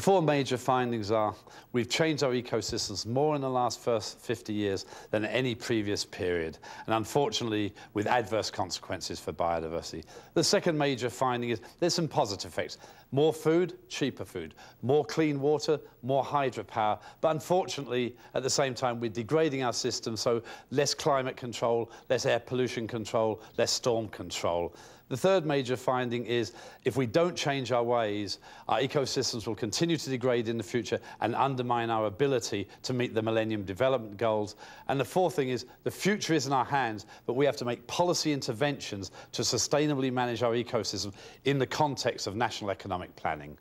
The four major findings are we've changed our ecosystems more in the last first 50 years than any previous period, and unfortunately with adverse consequences for biodiversity. The second major finding is there's some positive effects. More food, cheaper food. More clean water, more hydropower. But unfortunately, at the same time, we're degrading our system, so less climate control, less air pollution control, less storm control. The third major finding is if we don't change our ways, our ecosystems will continue to degrade in the future and undermine our ability to meet the Millennium Development Goals. And the fourth thing is the future is in our hands, but we have to make policy interventions to sustainably manage our ecosystem in the context of national economic planning.